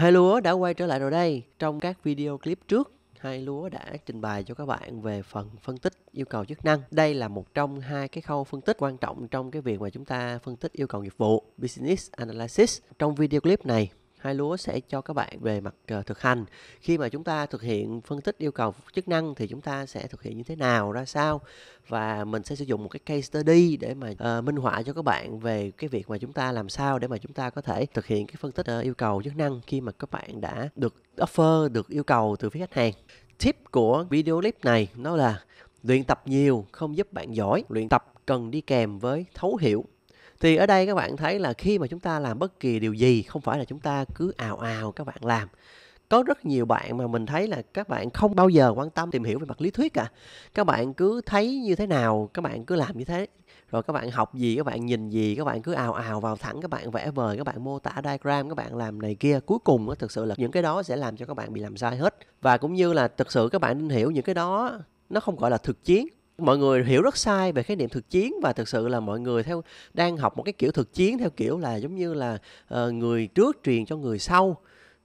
Hai lúa đã quay trở lại rồi đây. Trong các video clip trước, hai lúa đã trình bày cho các bạn về phần phân tích yêu cầu chức năng. Đây là một trong hai cái khâu phân tích quan trọng trong cái việc mà chúng ta phân tích yêu cầu nghiệp vụ, business analysis. Trong video clip này, hai lúa sẽ cho các bạn về mặt ờ, thực hành. Khi mà chúng ta thực hiện phân tích yêu cầu chức năng thì chúng ta sẽ thực hiện như thế nào ra sao? Và mình sẽ sử dụng một cái case study để mà uh, minh họa cho các bạn về cái việc mà chúng ta làm sao để mà chúng ta có thể thực hiện cái phân tích uh, yêu cầu chức năng khi mà các bạn đã được offer được yêu cầu từ phía khách hàng. Tip của video clip này nó là luyện tập nhiều không giúp bạn giỏi. Luyện tập cần đi kèm với thấu hiểu thì ở đây các bạn thấy là khi mà chúng ta làm bất kỳ điều gì không phải là chúng ta cứ ào ào các bạn làm có rất nhiều bạn mà mình thấy là các bạn không bao giờ quan tâm tìm hiểu về mặt lý thuyết cả các bạn cứ thấy như thế nào các bạn cứ làm như thế rồi các bạn học gì các bạn nhìn gì các bạn cứ ào ào vào thẳng các bạn vẽ vời các bạn mô tả diagram các bạn làm này kia cuối cùng á thực sự là những cái đó sẽ làm cho các bạn bị làm sai hết và cũng như là thực sự các bạn nên hiểu những cái đó nó không gọi là thực chiến mọi người hiểu rất sai về khái niệm thực chiến và thực sự là mọi người theo đang học một cái kiểu thực chiến theo kiểu là giống như là uh, người trước truyền cho người sau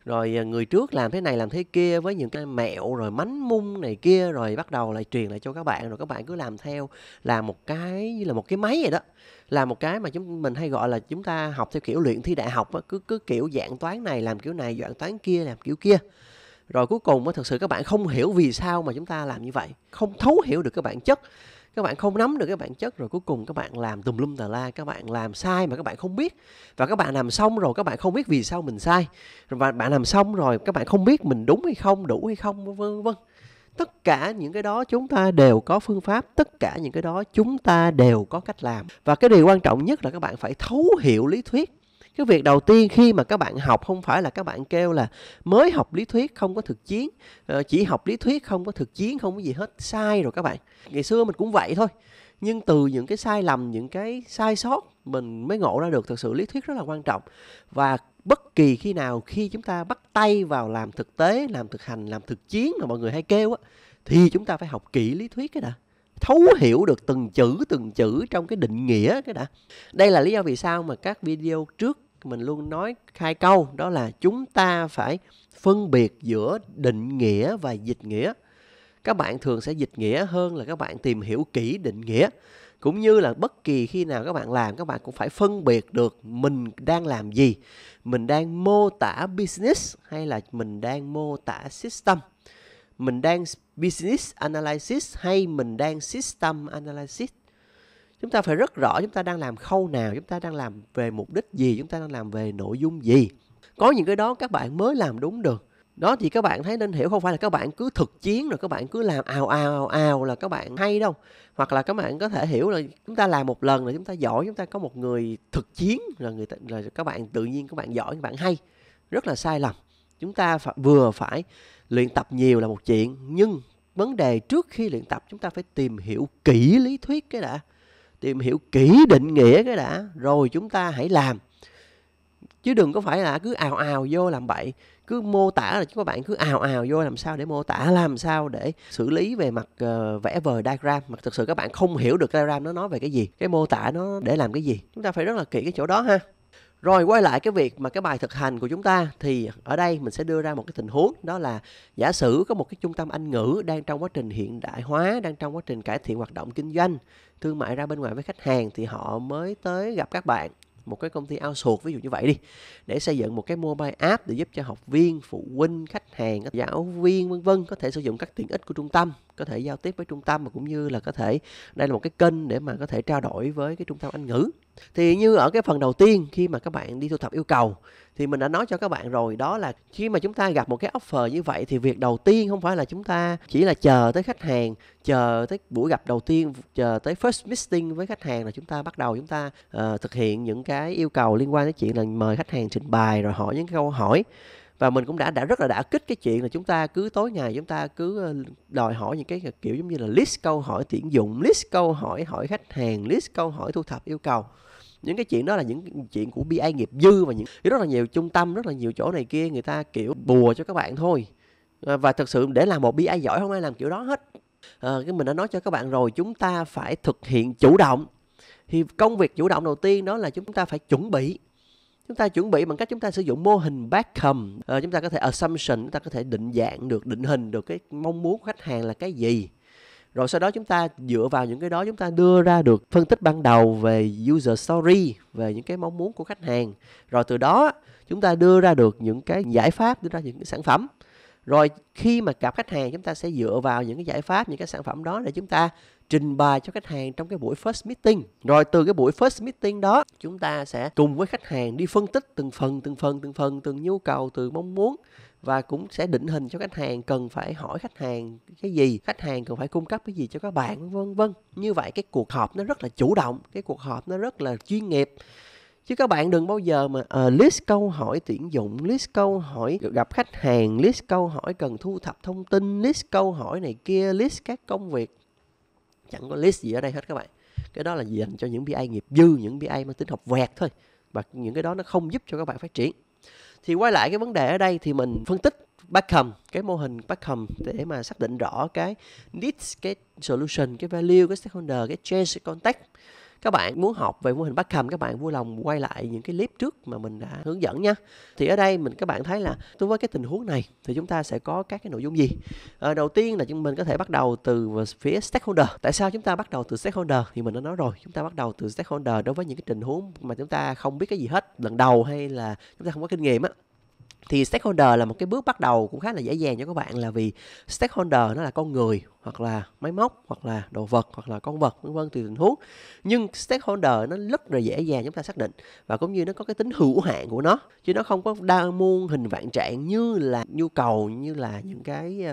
rồi ờ, người trước làm thế này làm thế kia với những cái mẹo rồi mánh mung này kia rồi bắt đầu lại truyền lại cho các bạn rồi các bạn cứ làm theo làm một cái như là một cái máy vậy đó là một cái mà chúng mình hay gọi là chúng ta học theo kiểu luyện thi đại học đó. cứ cứ kiểu dạng toán này làm kiểu này dạng toán kia làm kiểu kia rồi cuối cùng thực sự các bạn không hiểu vì sao mà chúng ta làm như vậy. Không thấu hiểu được cái bản chất. Các bạn không nắm được cái bản chất, rồi cuối cùng các bạn làm tùm lum tà la. Các bạn làm sai mà các bạn không biết. Và các bạn làm xong rồi các bạn không biết vì sao mình sai. Và bạn làm xong rồi các bạn không biết mình đúng hay không, đủ hay không vân vân tất cả những cái đó chúng ta đều có phương pháp. Tất cả những cái đó chúng ta đều có cách làm. Và cái điều quan trọng nhất là các bạn phải thấu hiểu lý thuyết cái việc đầu tiên khi mà các bạn học không phải là các bạn kêu là mới học lý thuyết không có thực chiến ờ, chỉ học lý thuyết không có thực chiến, không có gì hết, sai rồi các bạn. Ngày xưa mình cũng vậy thôi, nhưng từ những cái sai lầm, những cái sai sót mình mới ngộ ra được thực sự lý thuyết rất là quan trọng. Và bất kỳ khi nào khi chúng ta bắt tay vào làm thực tế, làm thực hành, làm thực chiến mà mọi người hay kêu á, thì chúng ta phải học kỹ lý thuyết cái đã. Thấu hiểu được từng chữ từng chữ trong cái định nghĩa cái đã. Đây là lý do vì sao mà các video trước mình luôn nói hai câu, đó là chúng ta phải phân biệt giữa định nghĩa và dịch nghĩa. Các bạn thường sẽ dịch nghĩa hơn là các bạn tìm hiểu kỹ định nghĩa. Cũng như là bất kỳ khi nào các bạn làm, các bạn cũng phải phân biệt được mình đang làm gì. Mình đang mô tả business hay là mình đang mô tả system? Mình đang business analysis hay mình đang system analysis? Chúng ta phải rất rõ chúng ta đang làm khâu nào chúng ta đang làm về mục đích gì chúng ta đang làm về nội dung gì. Có những cái đó các bạn mới làm đúng được. Đó thì các bạn thấy nên hiểu không phải là các bạn cứ thực chiến rồi các bạn cứ làm ào ào ào ào là các bạn hay đâu. Hoặc là các bạn có thể hiểu là chúng ta làm một lần là chúng ta giỏi chúng ta có một người thực chiến là người ta, là các bạn tự nhiên các bạn giỏi các bạn hay. Rất là sai lầm. Chúng ta phải, vừa phải luyện tập nhiều là một chuyện nhưng vấn đề trước khi luyện tập chúng ta phải tìm hiểu kỹ lý thuyết cái đã tìm hiểu kỹ định nghĩa cái đã rồi chúng ta hãy làm. Chứ đừng có phải là cứ ào ào vô làm bậy cứ mô tả là các bạn cứ ào ào vô làm sao để mô tả làm sao để xử lý về mặt uh, vẽ vời diagram. Mà thực sự các bạn không hiểu được diagram nó nói về cái gì cái mô tả nó để làm cái gì. Chúng ta phải rất là kỹ cái chỗ đó ha rồi quay lại cái việc mà cái bài thực hành của chúng ta thì ở đây mình sẽ đưa ra một cái tình huống đó là giả sử có một cái trung tâm Anh ngữ đang trong quá trình hiện đại hóa, đang trong quá trình cải thiện hoạt động kinh doanh, thương mại ra bên ngoài với khách hàng thì họ mới tới gặp các bạn. Một cái công ty outsource ví dụ như vậy đi để xây dựng một cái mobile app để giúp cho học viên phụ huynh khách hàng giáo viên vân vân có thể sử dụng các tiện ích của trung tâm có thể giao tiếp với trung tâm mà cũng như là có thể đây là một cái kênh để mà có thể trao đổi với cái trung tâm anh ngữ. Thì như ở cái phần đầu tiên khi mà các bạn đi thu thập yêu cầu thì mình đã nói cho các bạn rồi đó là khi mà chúng ta gặp một cái offer như vậy thì việc đầu tiên không phải là chúng ta chỉ là chờ tới khách hàng chờ tới buổi gặp đầu tiên chờ tới first meeting với khách hàng là chúng ta bắt đầu chúng ta uh, thực hiện những cái yêu cầu liên quan đến chuyện là mời khách hàng trình bày rồi hỏi những câu hỏi và mình cũng đã đã rất là đã kích cái chuyện là chúng ta cứ tối ngày chúng ta cứ ờ, đòi hỏi những cái kiểu giống như là list câu hỏi tuyển dụng list câu hỏi hỏi khách hàng list câu hỏi thu thập yêu cầu. Những cái chuyện đó là những chuyện của BA nghiệp dư và những rất là nhiều trung tâm rất là nhiều chỗ này kia người ta kiểu bùa cho các bạn thôi. Ờ, và thực sự để làm một BA giỏi không ai làm kiểu đó hết. À, cái mình đã nói cho các bạn rồi chúng ta phải thực hiện chủ động. Thì công việc chủ động đầu tiên đó là chúng ta phải chuẩn bị chúng ta chuẩn bị bằng cách chúng ta sử dụng mô hình Beckham à, ờ, chúng ta có thể assumption chúng ta có thể định dạng được định hình được cái mong muốn của khách hàng là cái gì. Rồi sau đó chúng ta dựa vào những cái đó chúng ta đưa ra được phân tích ban đầu về user story về những cái mong muốn của khách hàng. Rồi từ đó chúng ta đưa ra được những cái giải pháp đưa ra những cái sản phẩm. Rồi khi mà gặp khách hàng chúng ta sẽ dựa vào những cái giải pháp những cái sản phẩm đó để chúng ta trình bày cho khách hàng trong cái buổi first meeting. Rồi từ cái buổi first meeting đó chúng ta sẽ cùng với khách hàng đi phân tích từng phần từng phần từng phần từng nhu cầu từ mong muốn và cũng sẽ định hình cho khách hàng cần phải hỏi khách hàng cái gì khách hàng cần phải cung cấp cái gì cho các bạn vân vân. Như vậy cái cuộc họp nó rất là chủ động cái cuộc họp nó rất là chuyên nghiệp. Chứ các bạn đừng bao giờ mà uh, list câu hỏi tuyển dụng list câu hỏi gặp khách hàng list câu hỏi cần thu thập thông tin list câu hỏi này kia list các công việc chẳng có list gì ở đây hết các bạn. Cái đó là dành cho những BA nghiệp dư, những BA mang tính học vẹt thôi. Và những cái đó nó không giúp cho các bạn phát triển. Thì quay lại cái vấn đề ở đây thì mình phân tích Beckham, cái mô hình Beckham để mà xác định rõ cái needs, cái solution, cái value, cái stakeholder, cái change cái context các bạn muốn học về mô hình bắt cầm các bạn vui lòng quay lại những cái clip trước mà mình đã hướng dẫn nha. Thì ở đây mình các bạn thấy là đối với cái tình huống này thì chúng ta sẽ có các cái nội dung gì? À, đầu tiên là chúng mình có thể bắt đầu từ phía stakeholder. Tại sao chúng ta bắt đầu từ stakeholder? Thì mình đã nói rồi chúng ta bắt đầu từ stakeholder đối với những cái tình huống mà chúng ta không biết cái gì hết lần đầu hay là chúng ta không có kinh nghiệm á thì stakeholder là một cái bước bắt đầu cũng khá là dễ dàng cho các bạn là vì stakeholder nó là con người hoặc là máy móc hoặc là đồ vật hoặc là con vật vân vân tùy tình huống. Nhưng stakeholder nó rất là dễ dàng chúng ta xác định và cũng như nó có cái tính hữu hạn của nó chứ nó không có đa muôn hình vạn trạng như là nhu cầu như là những cái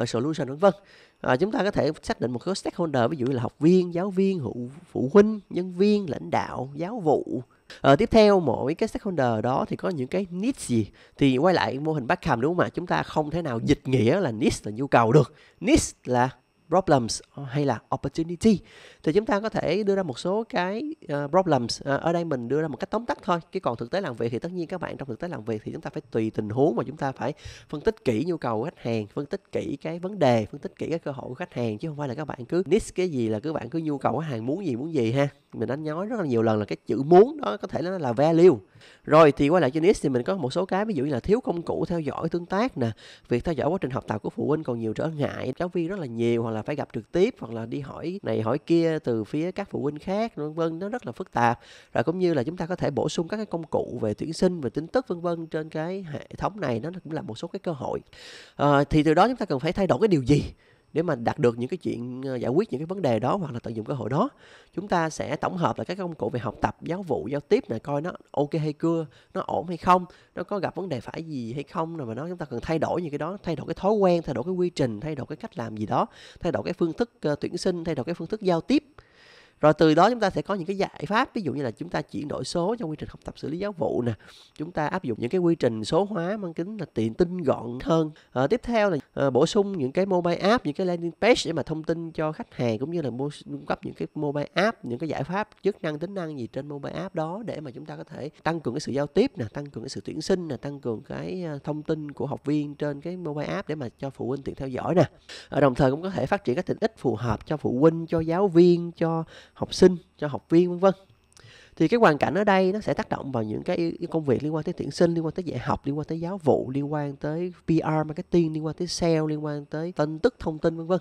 uh, solution vân vân. À, chúng ta có thể xác định một số stakeholder ví dụ như là học viên giáo viên phụ, phụ huynh nhân viên lãnh đạo giáo vụ À, tiếp theo mỗi cái stakeholder đó thì có những cái needs gì? Thì quay lại mô hình Beckham đúng không ạ? Chúng ta không thể nào dịch nghĩa là needs là nhu cầu được. Needs là problems ờ, hay là opportunity. Thì chúng ta có thể đưa ra một số cái uh, problems uh, ở đây mình đưa ra một cách tóm tắt thôi. Cái còn thực tế làm việc thì tất nhiên các bạn trong thực tế làm việc thì chúng ta phải tùy tình huống mà chúng ta phải phân tích kỹ nhu cầu của khách hàng phân tích kỹ cái vấn đề phân tích kỹ cái cơ hội của khách hàng chứ không phải là các bạn cứ needs cái gì là cứ bạn cứ nhu cầu khách hàng muốn gì muốn gì ha. Mình đã nói rất là nhiều lần là cái chữ muốn đó có thể nó là value rồi thì quay lại trên X thì mình có một số cái ví dụ như là thiếu công cụ theo dõi tương tác nè việc theo dõi quá trình học tập của phụ huynh còn nhiều trở ngại giáo viên rất là nhiều hoặc là phải gặp trực tiếp hoặc là đi hỏi này hỏi kia từ phía các phụ huynh khác vân vân nó rất là phức tạp. Rồi cũng như là chúng ta có thể bổ sung các cái công cụ về tuyển sinh về tin tức vân vân trên cái hệ thống này nó cũng là một số cái cơ hội. À, thì từ đó chúng ta cần phải thay đổi cái điều gì? Để mà đạt được những cái chuyện ờ, giải quyết những cái vấn đề đó hoặc là tận dụng cơ hội đó. Chúng ta sẽ tổng hợp lại các công cụ về học tập, giáo vụ, giao tiếp này, coi nó ok hay cưa, nó ổn hay không, nó có gặp vấn đề phải gì hay không rồi mà nó, chúng ta cần thay đổi những cái đó, thay đổi cái thói quen, thay đổi cái quy trình, thay đổi cái cách làm gì đó, thay đổi cái phương thức ờ, tuyển sinh, thay đổi cái phương thức giao tiếp rồi từ đó chúng ta sẽ có những cái giải pháp ví dụ như là chúng ta chuyển đổi số trong quy trình học tập xử lý giáo vụ nè. Chúng ta áp dụng những cái quy trình số hóa mang tính là tiện tinh gọn hơn. À, tiếp theo là à, bổ sung những cái mobile app những cái landing page để mà thông tin cho khách hàng cũng như là mua cung cấp những cái mobile app những cái giải pháp chức năng tính năng gì trên mobile app đó để mà chúng ta có thể tăng cường cái sự giao tiếp nè tăng cường cái sự tuyển sinh nè tăng cường cái ờ, thông tin của học viên trên cái mobile app để mà cho phụ huynh tiện theo dõi nè. À, đồng thời cũng có thể phát triển các tiện ích phù hợp cho phụ huynh cho giáo viên cho học sinh, cho học viên, vân vân. Thì cái hoàn cảnh ở đây nó sẽ tác động vào những cái công việc liên quan tới tuyển sinh, liên quan tới dạy học, liên quan tới giáo vụ, liên quan tới PR marketing, liên quan tới sale, liên quan tới tin tức, thông tin, vân vân.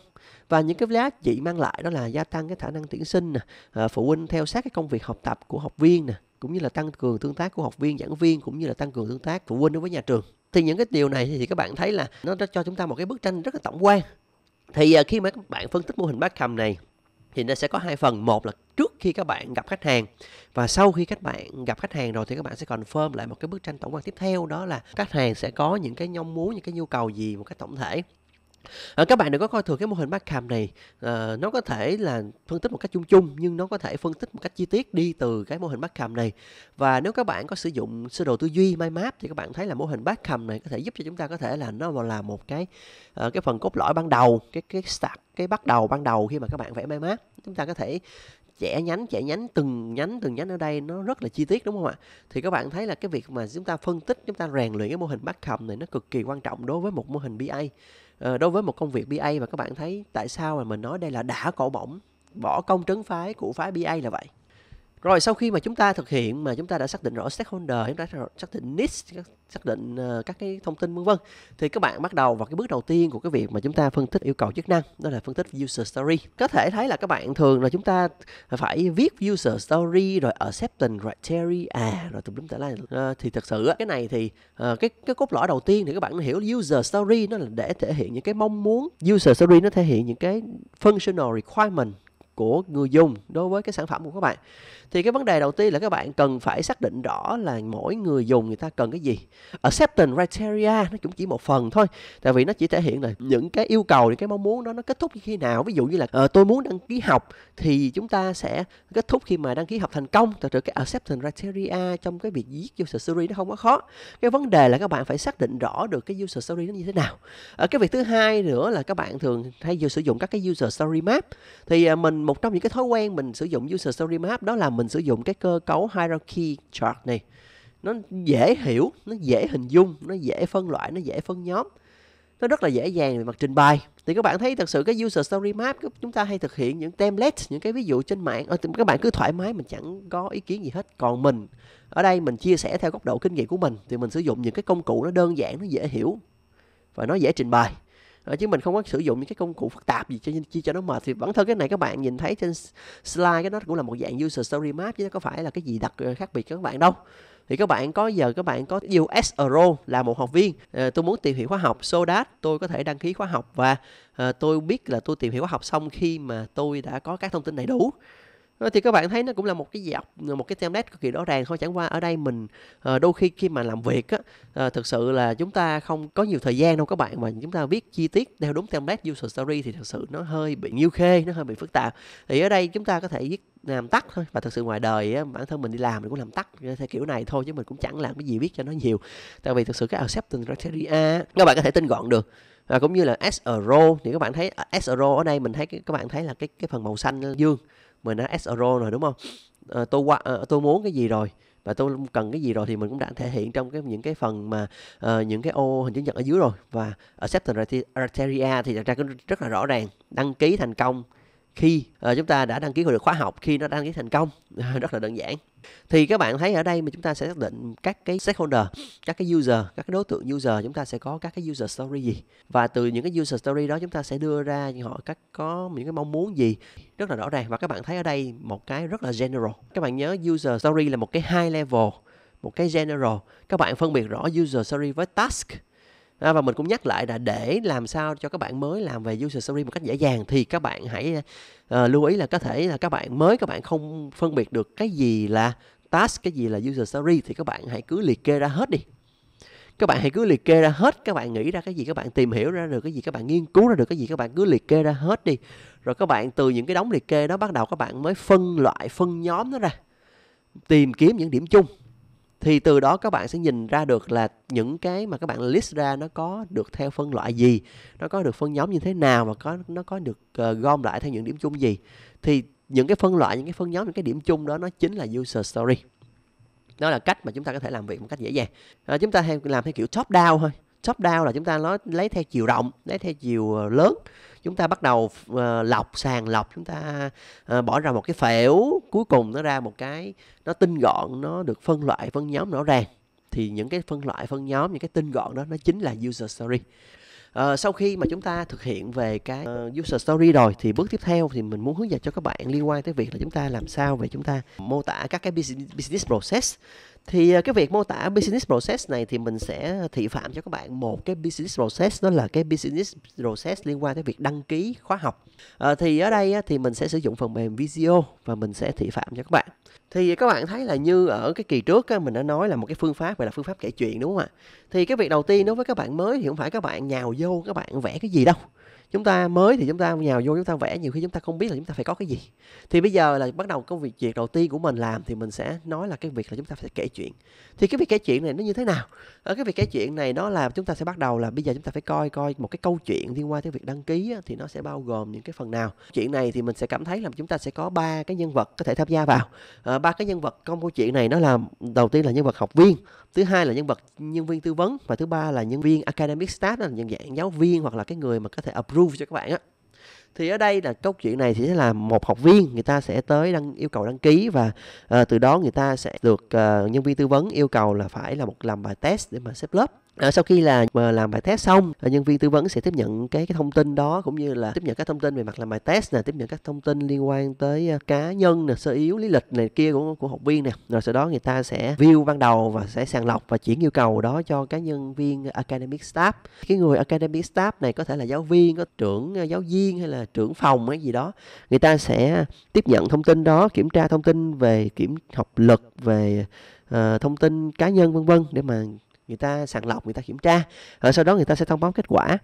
Và những cái giá trị mang lại đó là gia tăng cái khả năng tuyển sinh nè à, phụ huynh theo sát cái công việc học tập của học viên nè, cũng như là tăng cường tương tác của học viên, giảng viên, cũng như là tăng cường tương tác phụ huynh đối với nhà trường. Thì những cái điều này thì các bạn thấy là nó cho chúng ta một cái bức tranh rất là tổng quan. Thì à, khi mà các bạn phân tích mô hình bát cầm này thì nó sẽ có hai phần. Một là trước khi các bạn gặp khách hàng và sau khi các bạn gặp khách hàng rồi thì các bạn sẽ confirm lại một cái bức tranh tổng quan tiếp theo, đó là khách hàng sẽ có những cái mong muốn, những cái nhu cầu gì một cách tổng thể à, các bạn đừng có coi thường cái mô hình Markham này. À, nó có thể là phân tích một cách chung chung nhưng nó có thể phân tích một cách chi tiết đi từ cái mô hình Markham này. Và nếu các bạn có sử dụng sơ đồ tư duy mind map thì các bạn thấy là mô hình Markham này có thể giúp cho chúng ta có thể là nó là một cái à, cái phần cốt lõi ban đầu cái cái start cái bắt đầu ban đầu khi mà các bạn vẽ mind map. Chúng ta có thể chẻ nhánh chẻ nhánh từng nhánh từng nhánh ở đây nó rất là chi tiết đúng không ạ? Thì các bạn thấy là cái việc mà chúng ta phân tích chúng ta rèn luyện cái mô hình bắt cầm này nó cực kỳ quan trọng đối với một mô hình BI Ờ, đối với một công việc BA và các bạn thấy tại sao mà mình nói đây là đã cổ bổng bỏ công trấn phái của phái BA là vậy? Rồi sau khi mà chúng ta thực hiện mà chúng ta đã xác định rõ stakeholder, chúng ta đã xác định niche xác định uh, các cái thông tin vân vân thì các bạn bắt đầu vào cái bước đầu tiên của cái việc mà chúng ta phân tích yêu cầu chức năng đó là phân tích user story. Có thể thấy là các bạn thường là chúng ta phải viết user story rồi acceptance criteria à, rồi tùm lum tả lai uh, thì thật sự cái này thì uh, cái cái cốt lõi đầu tiên thì các bạn hiểu user story nó là để thể hiện những cái mong muốn user story nó thể hiện những cái functional requirement của người dùng đối với cái sản phẩm của các bạn. Thì cái vấn đề đầu tiên là các bạn cần phải xác định rõ là mỗi người dùng người ta cần cái gì. Acceptance criteria nó cũng chỉ một phần thôi tại vì nó chỉ thể hiện là những cái yêu cầu những cái mong muốn đó nó kết thúc khi nào. Ví dụ như là uh, tôi muốn đăng ký học thì chúng ta sẽ kết thúc khi mà đăng ký học thành công. Thật sự cái acceptance criteria trong cái việc viết user story nó không có khó. Cái vấn đề là các bạn phải xác định rõ được cái user story nó như thế nào. Ở cái việc thứ hai nữa là các bạn thường hay sử dụng các cái user story map. Thì uh, mình một trong những cái thói quen mình sử dụng user story map đó là mình sử dụng cái cơ cấu hierarchy chart này. Nó dễ hiểu, nó dễ hình dung, nó dễ phân loại, nó dễ phân nhóm. Nó rất là dễ dàng về mặt trình bày. Thì các bạn thấy thật sự cái user story map chúng ta hay thực hiện những template, những cái ví dụ trên mạng. Ờ, ở các bạn cứ thoải mái, mình chẳng có ý kiến gì hết. Còn mình, ở đây mình chia sẻ theo góc độ kinh nghiệm của mình, thì mình sử dụng những cái công cụ nó đơn giản, nó dễ hiểu và nó dễ trình bày. Ờ, chứ mình không có sử dụng những cái công cụ phức tạp gì cho chi cho nó mệt thì bản thân cái này các bạn nhìn thấy trên slide cái nó cũng là một dạng user story map chứ nó có phải là cái gì đặc ờ, khác biệt cho các bạn đâu. Thì các bạn có giờ các bạn có yêu SRO là một học viên. Ờ, tôi muốn tìm hiểu khóa học so that tôi có thể đăng ký khóa học và ờ, tôi biết là tôi tìm hiểu khóa học xong khi mà tôi đã có các thông tin đầy đủ. Ờ, thì các bạn thấy nó cũng là một cái dọc một cái template cực kỳ rõ ràng thôi. Chẳng qua ở đây mình ờ, đôi khi khi mà làm việc á ờ, thực sự là chúng ta không có nhiều thời gian đâu các bạn mà chúng ta viết chi tiết theo đúng template user story thì thực sự nó hơi bị nhiêu khê nó hơi bị phức tạp. Thì ở đây chúng ta có thể viết làm tắt thôi và thực sự ngoài đời á, bản thân mình đi làm mình cũng làm tắt theo kiểu này thôi chứ mình cũng chẳng làm cái gì viết cho nó nhiều. Tại vì thực sự cái acceptance criteria các bạn có thể tinh gọn được. Và cũng như là SRO thì các bạn thấy SRO ở đây mình thấy các bạn thấy là cái cái phần màu xanh dương mình đã SRO rồi đúng không? À, tôi qua à, tôi muốn cái gì rồi? Và tôi cần cái gì rồi thì mình cũng đã thể hiện trong cái những cái phần mà uh, những cái ô hình chữ nhật ở dưới rồi. Và acceptance criteria thì thật ra cũng rất là rõ ràng. Đăng ký thành công khi uh, chúng ta đã đăng ký được khóa học khi nó đăng ký thành công. Rất là đơn giản thì các bạn thấy ở đây mà chúng ta sẽ xác định các cái stakeholder, các cái user, các cái đối tượng user, chúng ta sẽ có các cái user story gì. Và từ những cái user story đó chúng ta sẽ đưa ra họ các có những cái mong muốn gì rất là rõ ràng. Và các bạn thấy ở đây một cái rất là general. Các bạn nhớ user story là một cái high level, một cái general. Các bạn phân biệt rõ user story với task. À, và mình cũng nhắc lại là để làm sao cho các bạn mới làm về user story một cách dễ dàng thì các bạn hãy uh, lưu ý là có thể là các bạn mới các bạn không phân biệt được cái gì là task cái gì là user story thì các bạn hãy cứ liệt kê ra hết đi các bạn hãy cứ liệt kê ra hết các bạn nghĩ ra cái gì các bạn tìm hiểu ra được cái gì các bạn nghiên cứu ra được cái gì các bạn cứ liệt kê ra hết đi rồi các bạn từ những cái đống liệt kê đó bắt đầu các bạn mới phân loại phân nhóm nó ra tìm kiếm những điểm chung thì từ đó các bạn sẽ nhìn ra được là những cái mà các bạn list ra nó có được theo phân loại gì nó có được phân nhóm như thế nào và có nó có được uh, gom lại theo những điểm chung gì. Thì những cái phân loại những cái phân nhóm những cái điểm chung đó nó chính là user story. Đó là cách mà chúng ta có thể làm việc một cách dễ dàng. À, chúng ta hay làm theo kiểu top down thôi top down là chúng ta nói lấy theo chiều rộng lấy theo chiều ờ, lớn. Chúng ta bắt đầu uh, lọc sàng lọc chúng ta uh, bỏ ra một cái phễu cuối cùng nó ra một cái nó tinh gọn nó được phân loại phân nhóm rõ ràng. Thì những cái phân loại phân nhóm những cái tinh gọn đó nó chính là user story. Uh, sau khi mà chúng ta thực hiện về cái uh, user story rồi thì bước tiếp theo thì mình muốn hướng dẫn cho các bạn liên quan tới việc là chúng ta làm sao về chúng ta mô tả các cái business, business process thì à, cái việc mô tả business process này thì mình sẽ thị phạm cho các bạn. Một cái business process đó là cái business process liên quan tới việc đăng ký khóa học. À, thì ở đây thì mình sẽ sử dụng phần mềm Visio và mình sẽ thị phạm cho các bạn. Thì các bạn thấy là như ở cái kỳ trước mình đã nói là một cái phương pháp gọi là phương pháp kể chuyện đúng không ạ? Thì cái việc đầu tiên đối với các bạn mới thì không phải các bạn nhào vô các bạn vẽ cái gì đâu chúng ta mới thì chúng ta nhào vô chúng ta vẽ nhiều khi chúng ta không biết là chúng ta phải có cái gì. Thì bây giờ là bắt đầu công việc việc đầu tiên của mình làm thì mình sẽ nói là cái việc là chúng ta phải kể chuyện. Thì cái việc kể chuyện này nó như thế nào? Ở cái việc kể chuyện này nó là chúng ta sẽ bắt đầu là bây giờ chúng ta phải coi coi một cái câu chuyện liên quan tới việc đăng ký thì nó sẽ bao gồm những cái phần nào. Chuyện này thì mình sẽ cảm thấy là chúng ta sẽ có ba cái nhân vật có thể tham gia vào. À, ba cái nhân vật trong câu chuyện này nó là đầu tiên là nhân vật học viên thứ hai là nhân vật nhân viên tư vấn và thứ ba là nhân viên academic staff là nhân dạng giáo viên hoặc là cái người mà có thể approve cho các bạn á. Thì ở đây là câu chuyện này thì sẽ là một học viên người ta sẽ tới đăng yêu cầu đăng ký và uh, từ đó người ta sẽ được uh, nhân viên tư vấn yêu cầu là phải là một làm bài test để mà xếp lớp. À, sau khi là mà làm bài test xong ờ, nhân viên tư vấn sẽ tiếp nhận cái cái thông tin đó cũng như là tiếp nhận các thông tin về mặt làm bài test nè tiếp nhận các thông tin liên quan tới uh, cá nhân nè sơ yếu lý lịch này kia của của học viên nè. Rồi sau đó người ta sẽ view ban đầu và sẽ sàng lọc và chuyển yêu cầu đó cho cá nhân viên academic staff. Cái người academic staff này có thể là giáo viên có trưởng uh, giáo viên hay là trưởng phòng hay gì đó người ta sẽ tiếp nhận thông tin đó kiểm tra thông tin về kiểm học lực về uh, thông tin cá nhân vân vân để mà người ta sàng lọc người ta kiểm tra à, sau đó người ta sẽ thông báo kết quả.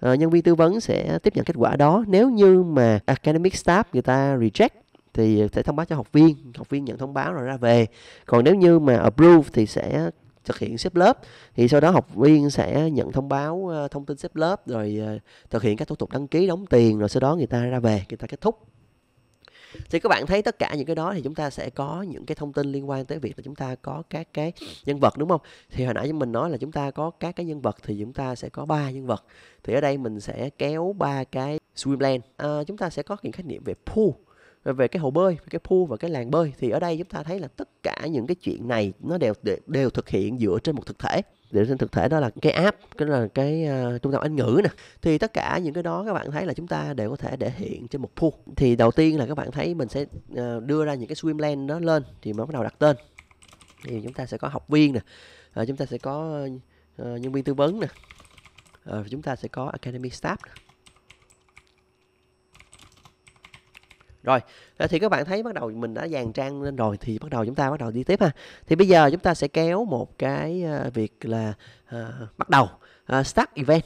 À, nhân viên tư vấn sẽ tiếp nhận kết quả đó. Nếu như mà academic staff người ta reject thì sẽ thông báo cho học viên học viên nhận thông báo rồi ra về. Còn nếu như mà approve thì sẽ thực hiện xếp lớp. Thì sau đó học viên sẽ nhận thông báo ờ, thông tin xếp lớp rồi thực hiện các thủ tục đăng ký đóng tiền rồi sau đó người ta ra về người ta kết thúc thì các bạn thấy tất cả những cái đó thì chúng ta sẽ có những cái thông tin liên quan tới việc là chúng ta có các cái nhân vật đúng không? Thì hồi nãy mình nói là chúng ta có các cái nhân vật thì chúng ta sẽ có ba nhân vật. Thì ở đây mình sẽ kéo ba cái swimland. À, chúng ta sẽ có những khái niệm về pool về cái hồ bơi về cái pool và cái làng bơi. Thì ở đây chúng ta thấy là tất cả những cái chuyện này nó đều đều thực hiện dựa trên một thực thể để trên thực thể đó là cái app cái là cái uh, trung tâm anh ngữ nè. Thì tất cả những cái đó các bạn thấy là chúng ta đều có thể để hiện trên một pool. Thì đầu tiên là các bạn thấy mình sẽ uh, đưa ra những cái swimland đó lên thì mới bắt đầu đặt tên. Thì chúng ta sẽ có học viên nè uh, chúng ta sẽ có uh, nhân viên tư vấn nè uh, chúng ta sẽ có academy staff nè. Rồi, ờ, thì các bạn thấy bắt đầu mình đã dàn trang lên rồi thì bắt đầu chúng ta bắt đầu đi tiếp ha. Thì bây giờ chúng ta sẽ kéo một cái ờ, việc là uh, bắt đầu uh, start event.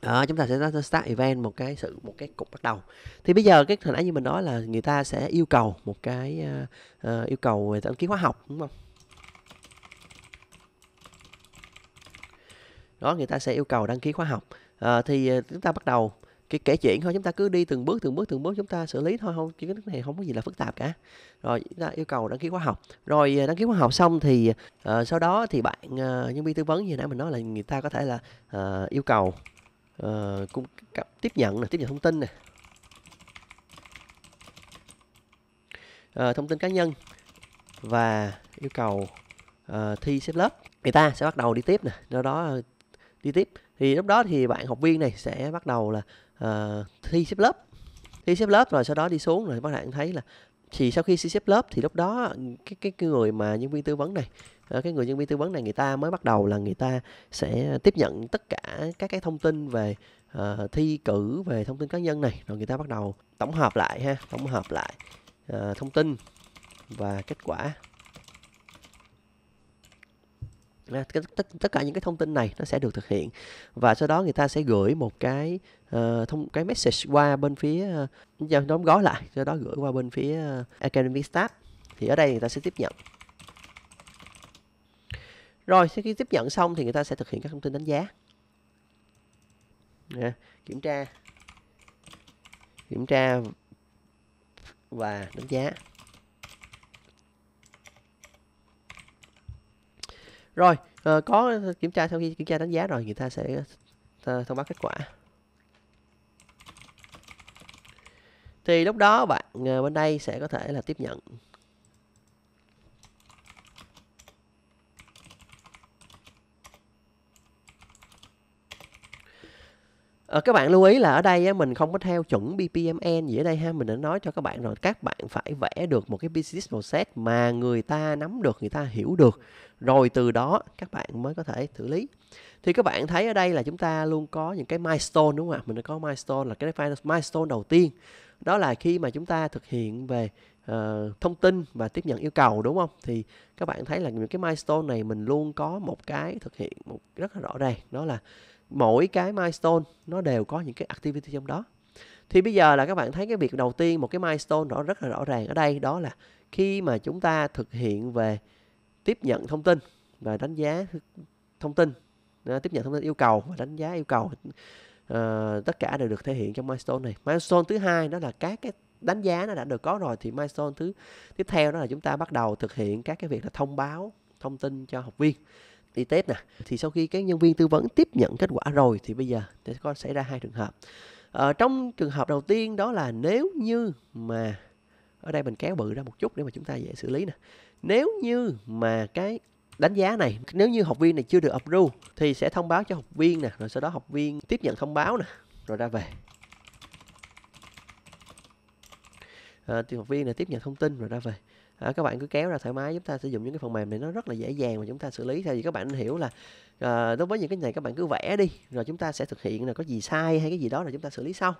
À, chúng ta sẽ start event một cái sự một cái cục bắt đầu. Thì bây giờ cái hồi nãy như mình nói là người ta sẽ yêu cầu một cái uh, yêu cầu về đăng ký khóa học đúng không? Đó, người ta sẽ yêu cầu đăng ký khóa học. à, thì chúng ta bắt đầu cái kể chuyện thôi chúng ta cứ đi từng bước từng bước từng bước chúng ta xử lý thôi không cái này không có gì là phức tạp cả. Rồi chúng ta yêu cầu đăng ký khóa học. Rồi à, đăng ký khóa học xong thì uh, sau đó thì bạn uh, nhân viên tư vấn như nãy mình nói là người ta có thể là uh, yêu cầu uh, cung cấp tiếp nhận này tiếp nhận thông tin này uh, thông tin cá nhân và yêu cầu uh, thi xếp lớp. Người ta sẽ bắt đầu đi tiếp nè do đó đi tiếp. Thì lúc đó thì bạn học viên này sẽ bắt đầu là uh, thi xếp lớp. Thi xếp lớp rồi sau đó đi xuống rồi các bạn thấy là thì sau khi xếp lớp thì lúc đó cái cái, cái người mà nhân viên tư vấn này ờ, cái người nhân viên tư vấn này người ta mới bắt đầu là người ta sẽ tiếp nhận tất cả các cái thông tin về uh, thi cử về thông tin cá nhân này. Rồi người ta bắt đầu tổng hợp lại ha tổng hợp lại uh, thông tin và kết quả. Tất, tất, tất cả những cái thông tin này nó sẽ được thực hiện và sau đó người ta sẽ gửi một cái uh, thông cái message qua bên phía ờ, uh, đóng gói lại sau đó gửi qua bên phía ờ, uh, academic staff. Thì ở đây người ta sẽ tiếp nhận. Rồi sau khi tiếp nhận xong thì người ta sẽ thực hiện các thông tin đánh giá. Nè, kiểm tra. Kiểm tra và đánh giá. Rồi có kiểm tra sau khi kiểm tra đánh giá rồi người ta sẽ thông báo kết quả. Thì lúc đó bạn ờ, bên đây sẽ có thể là tiếp nhận. Ờ, các bạn lưu ý là ở đây á, mình không có theo chuẩn BPMN gì ở đây ha. Mình đã nói cho các bạn rồi các bạn phải vẽ được một cái business process mà người ta nắm được người ta hiểu được. Rồi từ đó các bạn mới có thể xử lý. Thì các bạn thấy ở đây là chúng ta luôn có những cái milestone đúng không ạ? Mình đã có milestone là cái milestone đầu tiên đó là khi mà chúng ta thực hiện về uh, thông tin và tiếp nhận yêu cầu đúng không? Thì các bạn thấy là những cái milestone này mình luôn có một cái thực hiện một rất là rõ ràng đó là mỗi cái milestone nó đều có những cái activity trong đó. Thì bây giờ là các bạn thấy cái việc đầu tiên một cái milestone rõ rất là rõ ràng ở đây đó là khi mà chúng ta thực hiện về tiếp nhận thông tin và đánh giá thông tin ờ, tiếp nhận thông tin yêu cầu và đánh giá yêu cầu uh, tất cả đều được thể hiện trong milestone này. Milestone thứ hai đó là các cái đánh giá nó đã được có rồi thì milestone thứ tiếp theo đó là chúng ta bắt đầu thực hiện các cái việc là thông báo thông tin cho học viên. Đi test nè thì sau khi cái nhân viên tư vấn tiếp nhận kết quả rồi thì bây giờ sẽ có xảy ra hai trường hợp. Ờ, trong trường hợp đầu tiên đó là nếu như mà ở đây mình kéo bự ra một chút để mà chúng ta dễ xử lý nè. Nếu như mà cái đánh giá này nếu như học viên này chưa được approve thì sẽ thông báo cho học viên nè rồi sau đó học viên tiếp nhận thông báo nè rồi ra về. À, thì học viên này tiếp nhận thông tin rồi ra về. À, các bạn cứ kéo ra thoải mái chúng ta sử dụng những cái phần mềm này nó rất là dễ dàng mà chúng ta xử lý theo vì các bạn hiểu là à, đối với những cái này các bạn cứ vẽ đi rồi chúng ta sẽ thực hiện là có gì sai hay cái gì đó là chúng ta xử lý sau.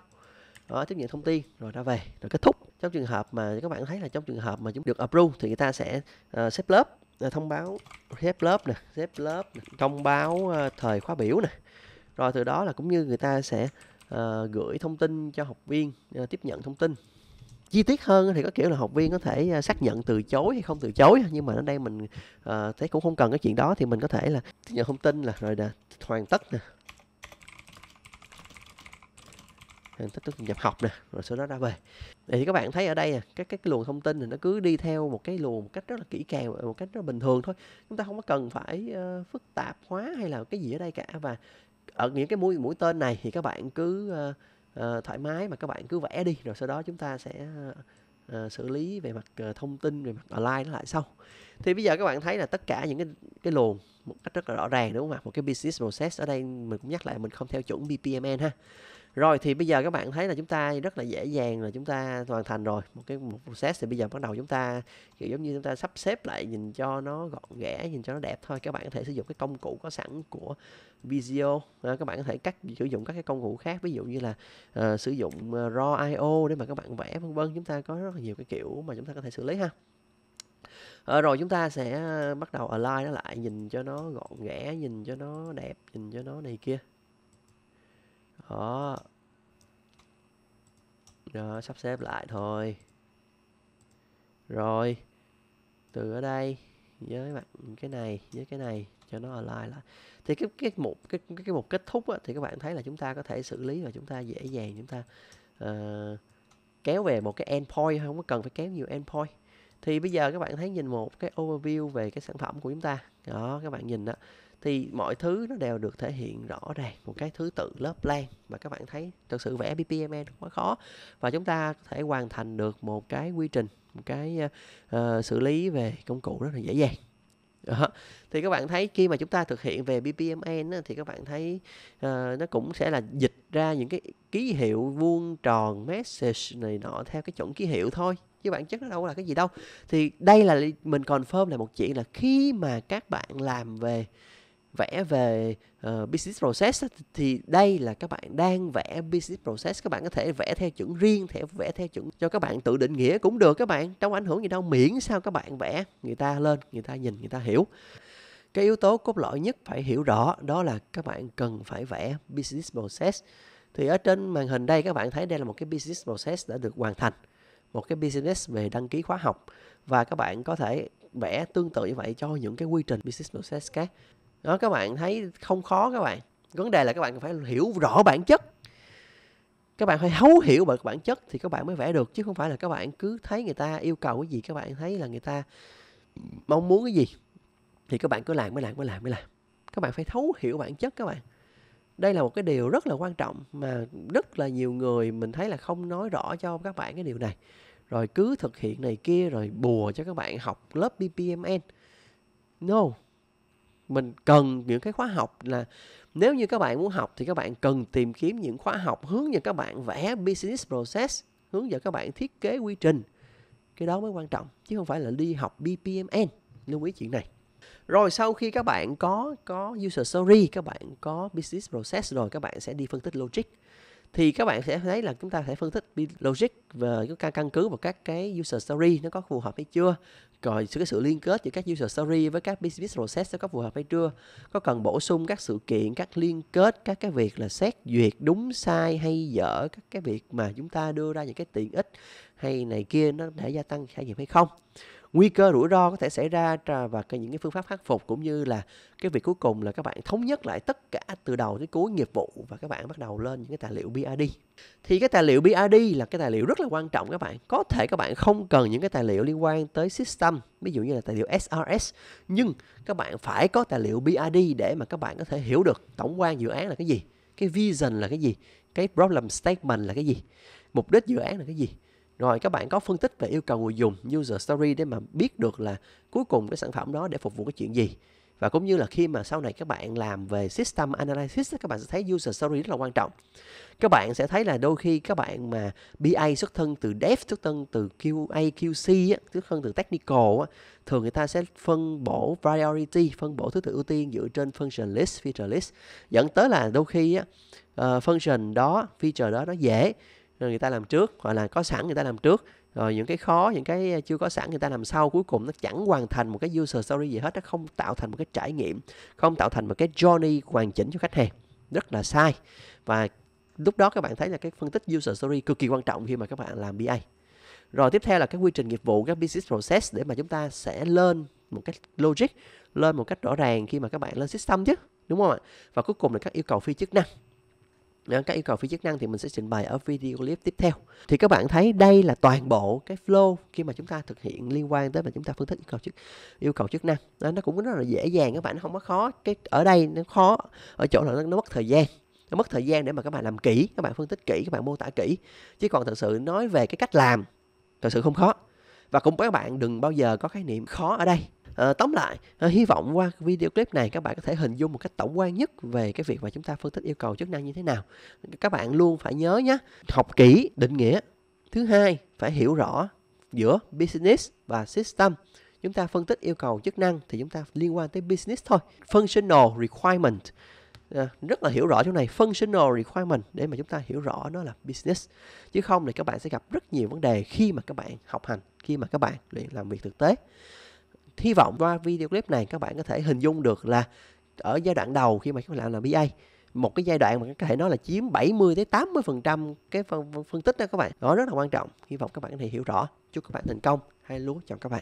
Đó, tiếp nhận thông tin rồi ra về rồi kết thúc. Trong trường hợp mà các bạn thấy là trong trường hợp mà chúng được approve thì người ta sẽ uh, xếp lớp. Ờ, thông báo xếp lớp nè xếp lớp nè, thông báo uh, thời khóa biểu nè. Rồi từ đó là cũng như người ta sẽ uh, gửi thông tin cho học viên uh, tiếp nhận thông tin. Chi tiết hơn thì có kiểu là học viên có thể xác nhận từ chối hay không từ chối nhưng mà ở đây mình uh, thấy cũng không cần cái chuyện đó thì mình có thể là nhận thông tin là rồi nè hoàn tất nè. Ờ, hoàn tất tức nhập học nè rồi sau đó ra về thì các bạn thấy ở đây à, các cái luồng thông tin thì nó cứ đi theo một cái luồng một cách rất là kỹ càng ờ, một cách rất là bình thường thôi. Chúng ta không có cần phải uh, phức tạp hóa hay là cái gì ở đây cả. Và ở những cái mũi mũi tên này thì các bạn cứ uh, uh, thoải mái mà các bạn cứ vẽ đi rồi sau đó chúng ta sẽ uh, xử lý về mặt uh, thông tin về mặt online nó lại sau. Thì bây giờ các bạn thấy là tất cả những cái cái luồng một cách rất là rõ ràng đúng không ạ? Một cái business process ở đây mình cũng nhắc lại mình không theo chuẩn BPMN ha rồi thì bây giờ các bạn thấy là chúng ta rất là dễ dàng là chúng ta hoàn thành rồi. Một cái một process thì bây giờ bắt đầu chúng ta kiểu giống như chúng ta sắp xếp lại nhìn cho nó gọn ghẽ nhìn cho nó đẹp thôi. Các bạn có thể sử dụng cái công cụ có sẵn của Visio. À, các bạn có thể cắt sử dụng các cái công cụ khác ví dụ như là uh, sử dụng uh, raw io để mà các bạn vẽ vân vân. Chúng ta có rất là nhiều cái kiểu mà chúng ta có thể xử lý ha. À, rồi chúng ta sẽ bắt đầu align nó lại nhìn cho nó gọn ghẽ nhìn cho nó đẹp nhìn cho nó này kia đó. Đó sắp xếp lại thôi. Rồi từ ở đây với mặt cái này với cái này cho nó align lại. Thì cái cái một cái cái, cái một kết thúc á, thì các bạn thấy là chúng ta có thể xử lý và chúng ta dễ dàng chúng ta uh, kéo về một cái endpoint không có cần phải kéo nhiều endpoint. Thì bây giờ các bạn thấy nhìn một cái overview về cái sản phẩm của chúng ta. Đó các bạn nhìn đó thì mọi thứ nó đều được thể hiện rõ ràng một cái thứ tự lớp plan mà các bạn thấy. Thực sự vẽ BPMN không quá khó. Và chúng ta có thể hoàn thành được một cái quy trình một cái uh, xử lý về công cụ rất là dễ dàng. Đó. thì các bạn thấy khi mà chúng ta thực hiện về BPMN á, thì các bạn thấy uh, nó cũng sẽ là dịch ra những cái ký hiệu vuông tròn message này nọ theo cái chuẩn ký hiệu thôi. Chứ bản chất nó đâu là cái gì đâu. Thì đây là mình còn confirm là một chuyện là khi mà các bạn làm về vẽ về uh, business process thì đây là các bạn đang vẽ business process. Các bạn có thể vẽ theo chuẩn riêng thể vẽ theo chuẩn cho các bạn tự định nghĩa cũng được các bạn đâu ảnh hưởng gì đâu miễn sao các bạn vẽ. Người ta lên người ta nhìn người ta hiểu. Cái yếu tố cốt lõi nhất phải hiểu rõ đó là các bạn cần phải vẽ business process. Thì ở trên màn hình đây các bạn thấy đây là một cái business process đã được hoàn thành một cái business về đăng ký khóa học. Và các bạn có thể vẽ tương tự như vậy cho những cái quy trình business process khác đó, các bạn thấy không khó các bạn. Vấn đề là các bạn phải hiểu rõ bản chất. Các bạn phải thấu hiểu bởi bản chất thì các bạn mới vẽ được, chứ không phải là các bạn cứ thấy người ta yêu cầu cái gì, các bạn thấy là người ta mong muốn cái gì, thì các bạn cứ làm, mới làm mới làm mới làm. Các bạn phải thấu hiểu bản chất các bạn. Đây là một cái điều rất là quan trọng mà rất là nhiều người mình thấy là không nói rõ cho các bạn cái điều này. Rồi cứ thực hiện này kia, rồi bùa cho các bạn học lớp BPMN no mình cần những cái khóa học là nếu như các bạn muốn học thì các bạn cần tìm kiếm những khóa học hướng dẫn các bạn vẽ business process, hướng dẫn các bạn thiết kế quy trình. Cái đó mới quan trọng, chứ không phải là đi học BPMN lưu ý chuyện này. Rồi sau khi các bạn có có user story, các bạn có business process rồi, các bạn sẽ đi phân tích logic thì các bạn sẽ thấy là chúng ta sẽ phân tích logic về ta căn cứ vào các cái user story nó có phù hợp hay chưa. Rồi cái sự liên kết giữa các user story với các business process nó có phù hợp hay chưa. Có cần bổ sung các sự kiện, các liên kết, các cái việc là xét duyệt đúng, sai hay dở, các cái việc mà chúng ta đưa ra những cái tiện ích hay này kia nó để gia tăng trải nghiệm hay không. Nguy cơ rủi ro có thể xảy ra và cái những cái phương pháp khắc phục cũng như là cái việc cuối cùng là các bạn thống nhất lại tất cả từ đầu tới cuối nghiệp vụ và các bạn bắt đầu lên những cái tài liệu BRD thì cái tài liệu BRD là cái tài liệu rất là quan trọng các bạn. Có thể các bạn không cần những cái tài liệu liên quan tới system, ví dụ như là tài liệu SRS nhưng các bạn phải có tài liệu BRD để mà các bạn có thể hiểu được tổng quan dự án là cái gì, cái vision là cái gì, cái problem statement là cái gì, mục đích dự án là cái gì rồi các bạn có phân tích về yêu cầu người dùng user story để mà biết được là cuối cùng cái sản phẩm đó để phục vụ cái chuyện gì. Và cũng như là khi mà sau này các bạn làm về system analysis các bạn sẽ thấy user story rất là quan trọng. Các bạn sẽ thấy là đôi khi các bạn mà BA xuất thân từ dev xuất thân từ QA QC xuất thân từ technical thường người ta sẽ phân bổ priority phân bổ thứ tự ưu tiên dựa trên function list feature list. Dẫn tới là đôi khi á, uh, function đó feature đó nó dễ người ta làm trước, hoặc là có sẵn người ta làm trước. Rồi những cái khó, những cái chưa có sẵn người ta làm sau, cuối cùng nó chẳng hoàn thành một cái user story gì hết, nó không tạo thành một cái trải nghiệm, không tạo thành một cái journey hoàn chỉnh cho khách hàng. Rất là sai. Và lúc đó các bạn thấy là cái phân tích user story cực kỳ quan trọng khi mà các bạn làm BA rồi tiếp theo là các quy trình nghiệp vụ các business process để mà chúng ta sẽ lên một cách logic lên một cách rõ ràng khi mà các bạn lên system chứ, đúng không ạ? Và cuối cùng là các yêu cầu phi chức năng các yêu cầu phi chức năng thì mình sẽ trình bày ở video clip tiếp theo. Thì các bạn thấy đây là toàn bộ cái flow khi mà chúng ta thực hiện liên quan tới mà chúng ta phân tích yêu cầu chức yêu cầu chức năng. Đó, nó cũng rất là dễ dàng các bạn nó không có khó. Cái ở đây nó khó ở chỗ là nó, nó mất thời gian. Nó mất thời gian để mà các bạn làm kỹ các bạn phân tích kỹ các bạn mô tả kỹ. Chứ còn thật sự nói về cái cách làm thật sự không khó. Và cũng các bạn đừng bao giờ có khái niệm khó ở đây à, tóm lại à, hy vọng qua video clip này các bạn có thể hình dung một cách tổng quan nhất về cái việc mà chúng ta phân tích yêu cầu chức năng như thế nào. Các bạn luôn phải nhớ nhé học kỹ định nghĩa. Thứ hai phải hiểu rõ giữa business và system. Chúng ta phân tích yêu cầu chức năng thì chúng ta liên quan tới business thôi. Functional requirement. À, rất là hiểu rõ chỗ này functional requirement để mà chúng ta hiểu rõ nó là business. Chứ không thì các bạn sẽ gặp rất nhiều vấn đề khi mà các bạn học hành khi mà các bạn luyện làm việc thực tế hy vọng qua video clip này các bạn có thể hình dung được là ở giai đoạn đầu khi mà các bạn làm là BA một cái giai đoạn mà có thể nói là chiếm 70 tới 80 phần trăm cái phân, phân tích đó các bạn đó rất là quan trọng. Hy vọng các bạn có thể hiểu rõ. Chúc các bạn thành công. Hay lúa chọn các bạn.